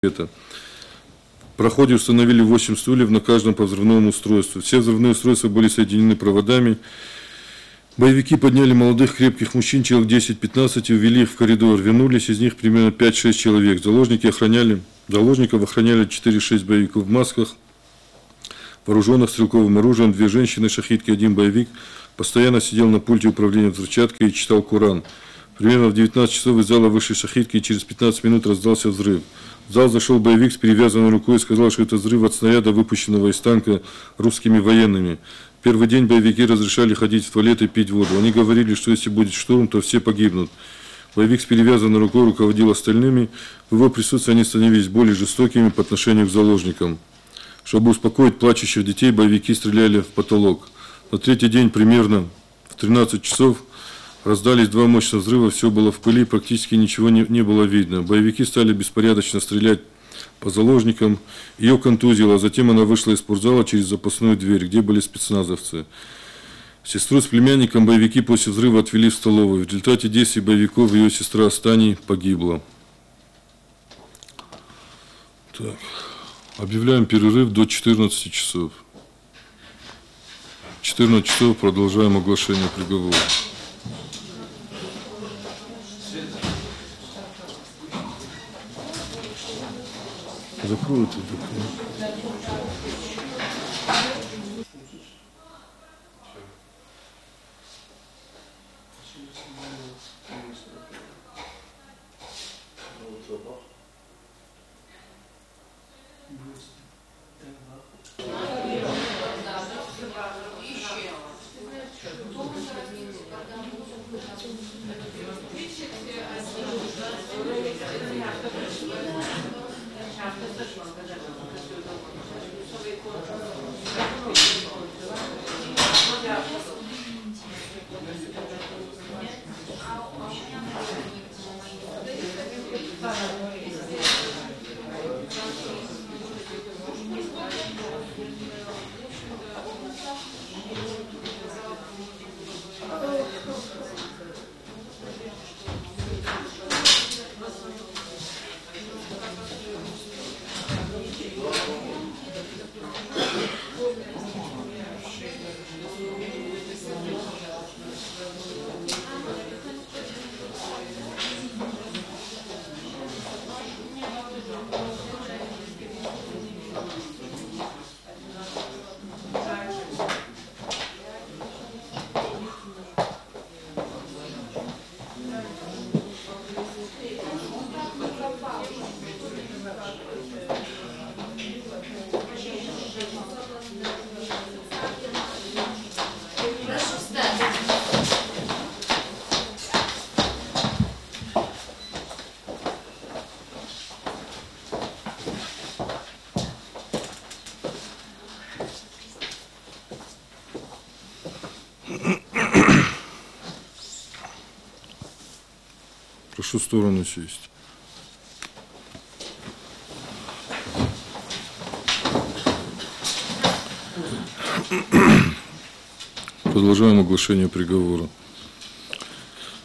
это. В проходе установили 8 стульев на каждом по взрывному устройству. Все взрывные устройства были соединены проводами. Боевики подняли молодых крепких мужчин, человек 10-15, и увели их в коридор. Вернулись из них примерно 5-6 человек. Заложники охраняли, заложников охраняли 4-6 боевиков в масках, вооруженных стрелковым оружием, две женщины, шахидки, один боевик. Постоянно сидел на пульте управления взрывчаткой и читал Коран. Примерно в 19 часов из зала вышли шахидки, и через 15 минут раздался взрыв. В зал зашел боевик с перевязанной рукой и сказал, что это взрыв от снаряда, выпущенного из танка русскими военными. Первый день боевики разрешали ходить в туалет и пить воду. Они говорили, что если будет штурм, то все погибнут. Боевик с перевязанной рукой руководил остальными. В его присутствии они становились более жестокими по отношению к заложникам. Чтобы успокоить плачущих детей, боевики стреляли в потолок. На третий день примерно в 13 часов Раздались два мощных взрыва, все было в пыли, практически ничего не, не было видно. Боевики стали беспорядочно стрелять по заложникам. Ее контузило, а затем она вышла из спортзала через запасную дверь, где были спецназовцы. Сестру с племянником боевики после взрыва отвели в столовую. В результате действий боевиков ее сестра Астани погибла. Так. Объявляем перерыв до 14 часов. 14 часов продолжаем оглашение приговора. Закроют это. Прошу сторону сесть. Продолжаем оглашение приговора.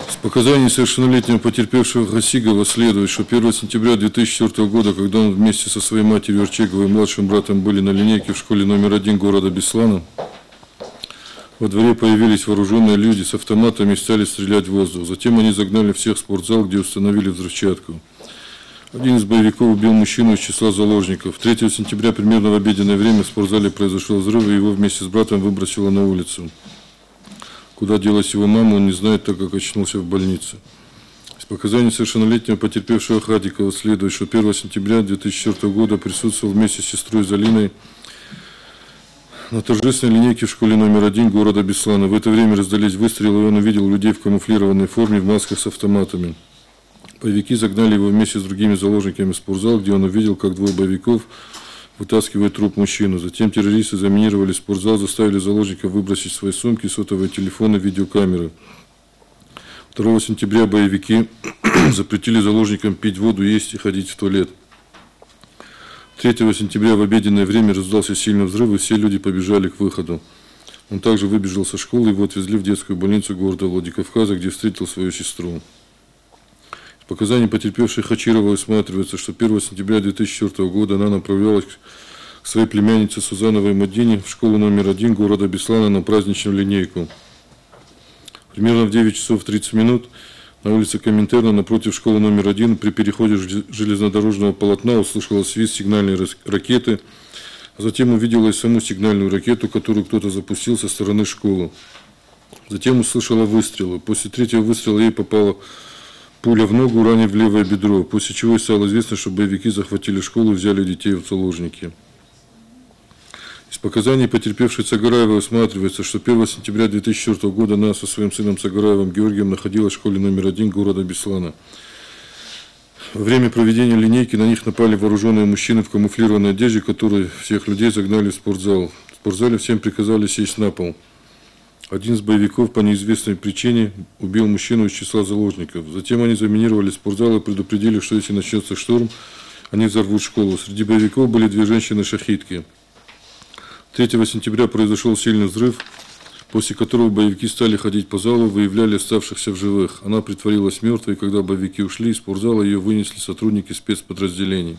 С показаний совершеннолетнего потерпевшего Хасигова следует, что 1 сентября 2004 года, когда он вместе со своей матерью Арчеговой и младшим братом были на линейке в школе номер один города Беслана, во дворе появились вооруженные люди с автоматами и стали стрелять в воздух. Затем они загнали всех в спортзал, где установили взрывчатку. Один из боевиков убил мужчину из числа заложников. 3 сентября примерно в обеденное время в спортзале произошел взрыв, и его вместе с братом выбросило на улицу. Куда делась его мама, он не знает, так как очнулся в больнице. Из показаний совершеннолетнего потерпевшего Хадикова следует, что 1 сентября 2004 года присутствовал вместе с сестрой Залиной на торжественной линейке в школе номер один города Беслана. В это время раздались выстрелы, и он увидел людей в камуфлированной форме, в масках с автоматами. Боевики загнали его вместе с другими заложниками в спортзал, где он увидел, как двое боевиков вытаскивают труп мужчину. Затем террористы заминировали спортзал, заставили заложников выбросить свои сумки, сотовые телефоны, видеокамеры. 2 сентября боевики запретили заложникам пить воду, есть и ходить в туалет. 3 сентября в обеденное время раздался сильный взрыв, и все люди побежали к выходу. Он также выбежал со школы, его отвезли в детскую больницу города Владикавказа, где встретил свою сестру. Из показаний потерпевшей Хачировой усматривается, что 1 сентября 2004 года она направлялась к своей племяннице Сузановой Мадине в школу номер один города Беслана на праздничную линейку. Примерно в 9 часов 30 минут на улице Коминтерна напротив школы номер один при переходе железнодорожного полотна услышала свист сигнальной ракеты, а затем увидела и саму сигнальную ракету, которую кто-то запустил со стороны школы. Затем услышала выстрелы. После третьего выстрела ей попала пуля в ногу, ранив левое бедро, после чего и стало известно, что боевики захватили школу и взяли детей в заложники. Показаний потерпевшей Цагараевой усматривается, что 1 сентября 2004 года она со своим сыном Цагараевым Георгием находилась в школе номер один города Беслана. Во время проведения линейки на них напали вооруженные мужчины в камуфлированной одежде, которые всех людей загнали в спортзал. В спортзале всем приказали сесть на пол. Один из боевиков по неизвестной причине убил мужчину из числа заложников. Затем они заминировали спортзал и предупредили, что если начнется шторм, они взорвут школу. Среди боевиков были две женщины-шахидки. 3 сентября произошел сильный взрыв, после которого боевики стали ходить по залу, выявляли оставшихся в живых. Она притворилась мертвой, когда боевики ушли из спортзала, ее вынесли сотрудники спецподразделений.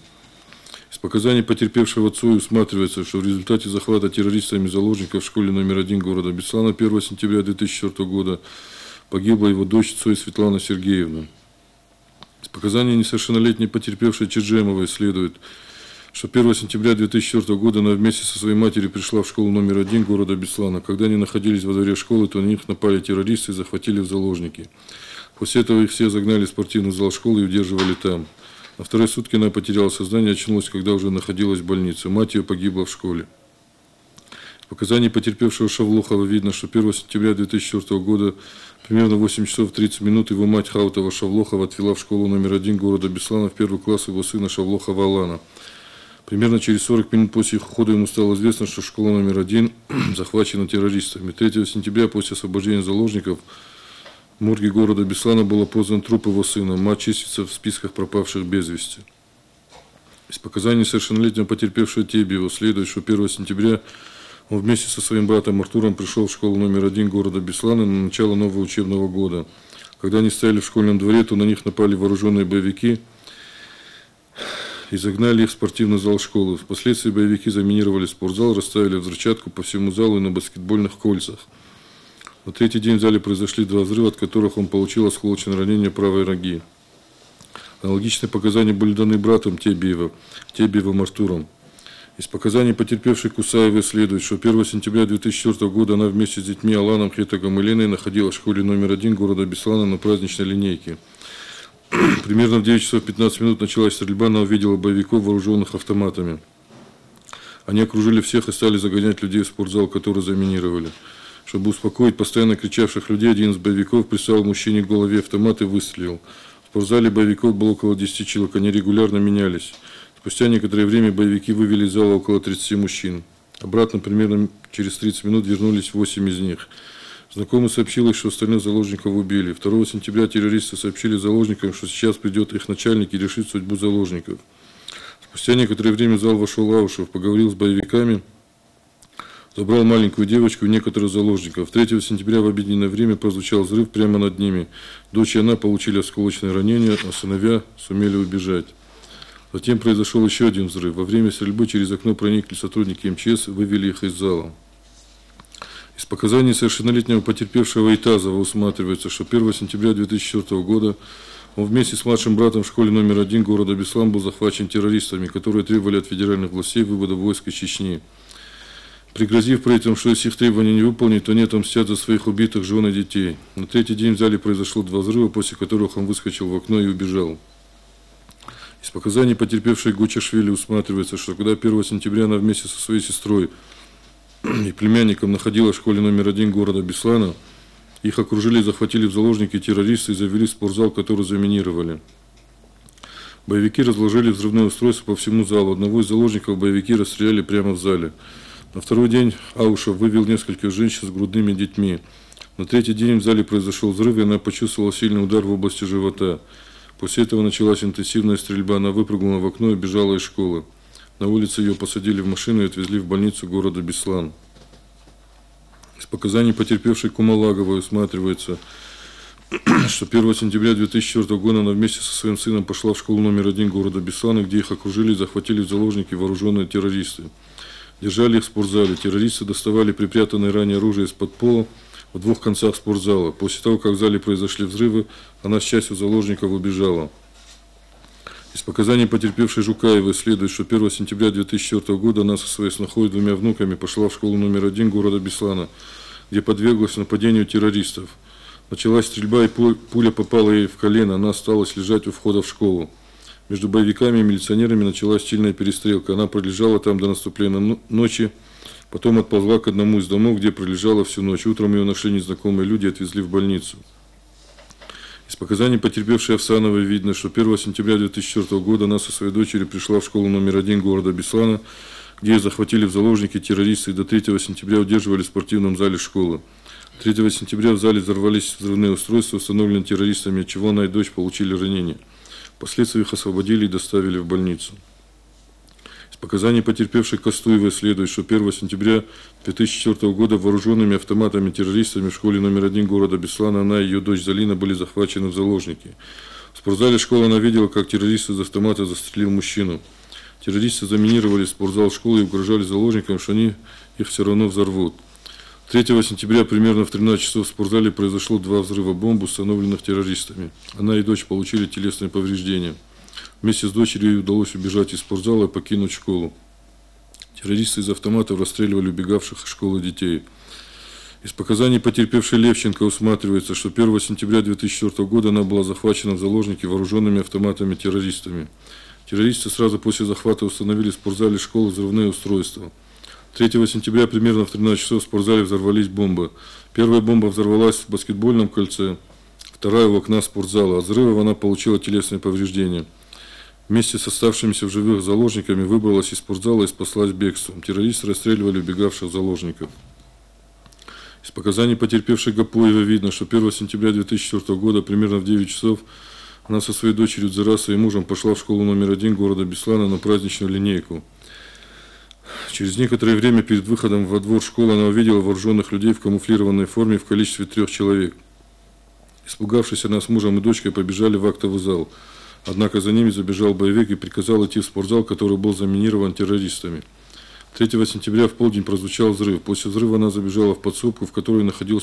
Из показаний потерпевшего отцу усматривается, что в результате захвата террористами заложников в школе номер один города Беслана 1 сентября 2004 года погибла его дочь Цой Светлана Сергеевна. Из показаний несовершеннолетней потерпевшей Чеджемовой следует, что 1 сентября 2004 года она вместе со своей матерью пришла в школу номер один города Беслана. Когда они находились во дворе школы, то на них напали террористы и захватили в заложники. После этого их все загнали в спортивный зал школы и удерживали там. На второй сутки она потеряла сознание очнулась, когда уже находилась в больнице. Мать ее погибла в школе. В показании потерпевшего Шавлухова видно, что 1 сентября 2004 года примерно 8 часов 30 минут его мать Хаутова Шавлохова отвела в школу номер один города Беслана в первый класс его сына Шавлохова Алана. Примерно через 40 минут после их ухода ему стало известно, что школа номер один захвачена террористами. 3 сентября после освобождения заложников в морге города Беслана был опознан труп его сына. Мать числится в списках пропавших без вести. Из показаний совершеннолетнего потерпевшего Тебиева следует, что 1 сентября он вместе со своим братом Артуром пришел в школу номер один города Беслана на начало нового учебного года. Когда они стояли в школьном дворе, то на них напали вооруженные боевики – и загнали их в спортивный зал школы. Впоследствии боевики заминировали спортзал, расставили взрывчатку по всему залу и на баскетбольных кольцах. На третий день в зале произошли два взрыва, от которых он получил осколочное ранение правой ноги. Аналогичные показания были даны братом Тебиева, Тебиевым Артуром. Из показаний потерпевшей Кусаевой следует, что 1 сентября 2004 года она вместе с детьми Аланом, Хетагом и Леной находилась в школе номер один города Беслана на праздничной линейке. Примерно в 9 часов 15 минут началась стрельба, она увидела боевиков, вооруженных автоматами. Они окружили всех и стали загонять людей в спортзал, который заминировали. Чтобы успокоить постоянно кричавших людей, один из боевиков прислал мужчине к голове автомат и выстрелил. В спортзале боевиков было около 10 человек, они регулярно менялись. Спустя некоторое время боевики вывели из зала около 30 мужчин. Обратно примерно через 30 минут вернулись 8 из них – Знакомый сообщил, что остальных заложников убили. 2 сентября террористы сообщили заложникам, что сейчас придет их начальник и решит судьбу заложников. Спустя некоторое время зал вошел Аушев, поговорил с боевиками, забрал маленькую девочку и некоторых заложников. 3 сентября в обеденное время прозвучал взрыв прямо над ними. Дочь и она получили осколочное ранение, а сыновья сумели убежать. Затем произошел еще один взрыв. Во время стрельбы через окно проникли сотрудники МЧС вывели их из зала. Из показаний совершеннолетнего потерпевшего Итазова усматривается, что 1 сентября 2004 года он вместе с младшим братом в школе номер один города Беслан был захвачен террористами, которые требовали от федеральных властей вывода войск из Чечни. Пригрозив при этом, что если их требования не выполнить, то они отомстят за своих убитых жен и детей. На третий день в зале произошло два взрыва, после которых он выскочил в окно и убежал. Из показаний потерпевшей Гучашвили усматривается, что когда 1 сентября она вместе со своей сестрой и племянником находилась в школе номер один города Беслана. Их окружили захватили в заложники террористы и завели в спортзал, который заминировали. Боевики разложили взрывное устройство по всему залу. Одного из заложников боевики расстреляли прямо в зале. На второй день Аушев вывел нескольких женщин с грудными детьми. На третий день в зале произошел взрыв, и она почувствовала сильный удар в области живота. После этого началась интенсивная стрельба. Она выпрыгнула в окно и бежала из школы. На улице ее посадили в машину и отвезли в больницу города Беслан. Из показаний потерпевшей Кумалаговой усматривается, что 1 сентября 2004 года она вместе со своим сыном пошла в школу номер один города Беслана, где их окружили и захватили в заложники вооруженные террористы. Держали их в спортзале. Террористы доставали припрятанное ранее оружие из-под пола в двух концах спортзала. После того, как в зале произошли взрывы, она с частью заложников убежала. Из показаний потерпевшей Жукаевой следует, что 1 сентября 2004 года она со своей снохой двумя внуками пошла в школу номер один города Беслана, где подверглась нападению террористов. Началась стрельба, и пуля попала ей в колено, она осталась лежать у входа в школу. Между боевиками и милиционерами началась сильная перестрелка. Она пролежала там до наступления ночи, потом отползла к одному из домов, где пролежала всю ночь. Утром ее нашли незнакомые люди и отвезли в больницу. Из показаний потерпевшей Овсановой видно, что 1 сентября 2004 года она со своей дочерью пришла в школу номер один города Беслана, где ее захватили в заложники террористы и до 3 сентября удерживали в спортивном зале школы. 3 сентября в зале взорвались взрывные устройства, установленные террористами, от чего она и дочь получили ранения. Впоследствии их освободили и доставили в больницу. Показаний потерпевшей Костуевой следует, что 1 сентября 2004 года вооруженными автоматами террористами в школе номер один города Беслана она и ее дочь Залина были захвачены в заложники. В спортзале школы она видела, как террористы из автомата застрелил мужчину. Террористы заминировали спортзал школы и угрожали заложникам, что они их все равно взорвут. 3 сентября примерно в 13 часов в спортзале произошло два взрыва бомб, установленных террористами. Она и дочь получили телесные повреждения. Вместе с дочерью удалось убежать из спортзала и покинуть школу. Террористы из автоматов расстреливали убегавших из школы детей. Из показаний потерпевшей Левченко усматривается, что 1 сентября 2004 года она была захвачена в заложники вооруженными автоматами террористами. Террористы сразу после захвата установили в спортзале школы взрывные устройства – 3 сентября примерно в 13 часов в спортзале взорвались бомбы. Первая бомба взорвалась в баскетбольном кольце, вторая в окна спортзала. От взрыва она получила телесные повреждения. Вместе с оставшимися в живых заложниками выбралась из спортзала и спаслась бегством. Террористы расстреливали убегавших заложников. Из показаний потерпевшей Гапуева видно, что 1 сентября 2004 года, примерно в 9 часов, она со своей дочерью Дзерасой и мужем пошла в школу номер один города Беслана на праздничную линейку. Через некоторое время перед выходом во двор школы она увидела вооруженных людей в камуфлированной форме в количестве трех человек. Испугавшись, она с мужем и дочкой побежали в актовый зал. Однако за ними забежал боевик и приказал идти в спортзал, который был заминирован террористами. 3 сентября в полдень прозвучал взрыв. После взрыва она забежала в подсобку, в которой находился